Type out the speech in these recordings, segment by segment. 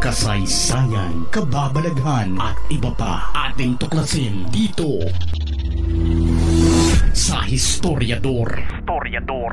kasaysayan, kababalaghan at iba pa ating tuklasin dito sa Historiador. Historiador.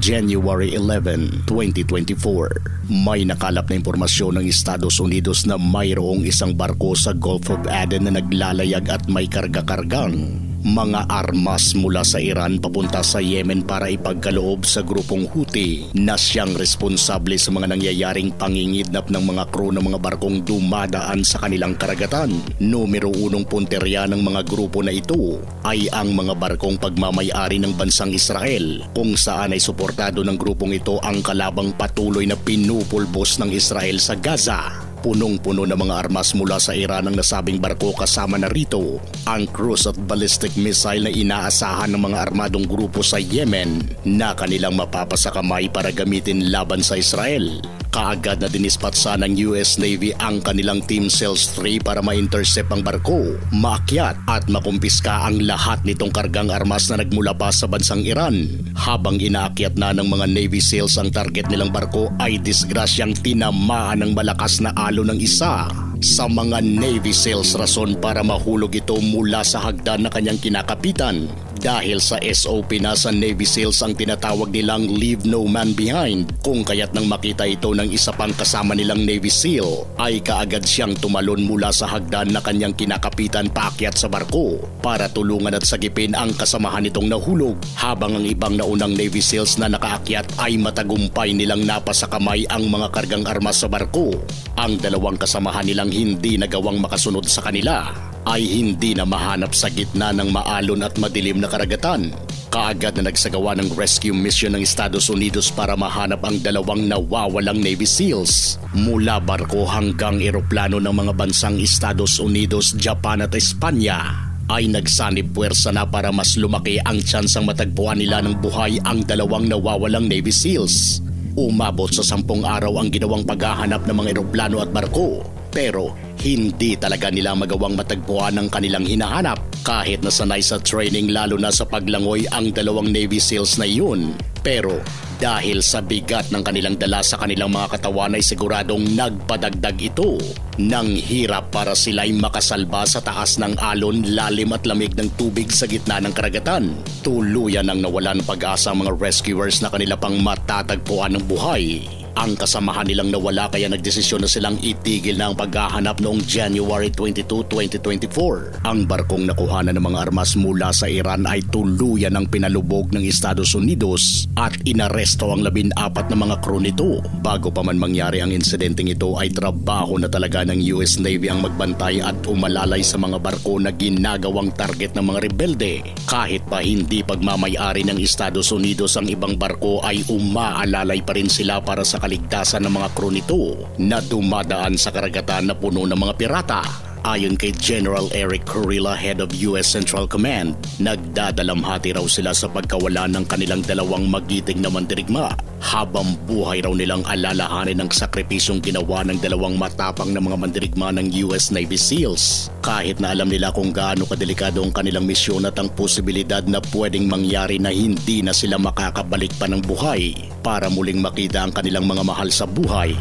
January 11, 2024. May nakalap na impormasyon ng Estados Unidos na mayroong isang barko sa Gulf of Aden na naglalayag at may karga-kargang mga armas mula sa Iran papunta sa Yemen para ipagkaloob sa grupong Houthi na siyang responsable sa mga nangyayaring pangingidnap ng mga crew ng mga barkong dumadaan sa kanilang karagatan. Numero unong punterya ng mga grupo na ito ay ang mga barkong pagmamayari ng bansang Israel kung saan ay suportado ng grupong ito ang kalabang patuloy na pinupulbos ng Israel sa Gaza Punong-puno ng mga armas mula sa Iran ang nasabing barko kasama na rito ang cruise at ballistic missile na inaasahan ng mga armadong grupo sa Yemen na kanilang mapapasakamay para gamitin laban sa Israel. Kaagad na dinispatsa ng US Navy ang kanilang Team Cells 3 para ma-intercept ang barko, maakyat at makumpiska ang lahat nitong kargang armas na nagmula pa sa bansang Iran. Habang inaakyat na ng mga Navy SEALs ang target nilang barko ay disgrasyang tinamaan ng malakas na alon ng isa sa mga Navy SEALs rason para mahulog ito mula sa hagdan na kanyang kinakapitan dahil sa SOP na sa Navy SEALs ang tinatawag nilang Leave No Man Behind. Kung kaya't nang makita ito ng isa pang kasama nilang Navy SEAL ay kaagad siyang tumalon mula sa hagdan na kanyang kinakapitan paakyat sa barko para tulungan at sagipin ang kasamahan nitong nahulog. Habang ang ibang naunang Navy SEALs na nakaakyat ay matagumpay nilang napasakamay ang mga kargang armas sa barko. Ang dalawang kasamahan nilang hindi nagawang makasunod sa kanila ay hindi na mahanap sa gitna ng maalon at madilim na karagatan. Kaagad na nagsagawa ng rescue mission ng Estados Unidos para mahanap ang dalawang nawawalang Navy SEALs mula barko hanggang eroplano ng mga bansang Estados Unidos, Japan at Espanya ay nagsanib puwersa na para mas lumaki ang tsansang matagpuan nila ng buhay ang dalawang nawawalang Navy SEALs. Umabot sa sampung araw ang ginawang paghahanap ng mga eroplano at barko pero hindi talaga nila magawang matagpuan ang kanilang hinahanap kahit na sanay sa training lalo na sa paglangoy ang dalawang Navy SEALs na iyon. Pero dahil sa bigat ng kanilang dala sa kanilang mga katawan ay siguradong nagpadagdag ito ng hirap para sila'y makasalba sa taas ng alon, lalim at lamig ng tubig sa gitna ng karagatan. Tuluyan ang nawalan pag-asa ang mga rescuers na kanila pang matatagpuan ng buhay ang kasamahan nilang nawala kaya nagdesisyon na silang itigil na ang paghahanap noong January 22, 2024. Ang barkong nakuhanan ng mga armas mula sa Iran ay tuluyan ng pinalubog ng Estados Unidos at inaresto ang labin apat na mga crew nito. Bago pa man mangyari ang insidenteng ito ay trabaho na talaga ng US Navy ang magbantay at umalalay sa mga barko na ginagawang target ng mga rebelde. Kahit pa hindi pagmamayari ng Estados Unidos ang ibang barko ay umaalalay pa rin sila para sa kaligtasan ng mga crew nito na dumadaan sa karagatan na puno ng mga pirata. Ayon kay General Eric Kurilla, head of U.S. Central Command, nagdadalamhati raw sila sa pagkawala ng kanilang dalawang magiting na mandirigma habang buhay raw nilang alalahanin ang sakripisyong ginawa ng dalawang matapang na mga mandirigma ng US Navy SEALs. Kahit na alam nila kung gaano kadelikado ang kanilang misyon at ang posibilidad na pwedeng mangyari na hindi na sila makakabalik pa ng buhay para muling makita ang kanilang mga mahal sa buhay.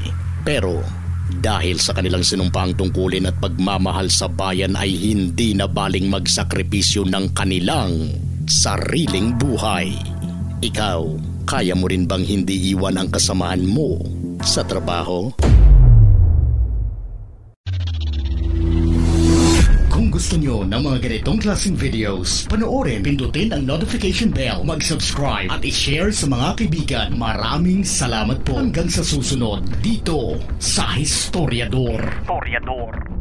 Pero dahil sa kanilang sinumpang tungkulin at pagmamahal sa bayan ay hindi na baling magsakripisyo ng kanilang sariling buhay. Ikaw, kaya mo rin bang hindi iwan ang kasamahan mo sa trabaho? Gusto nyo ng mga ganitong klaseng videos, panoorin, pindutin ang notification bell, mag-subscribe at i-share sa mga kaibigan. Maraming salamat po hanggang sa susunod dito sa Historiador. Historiador.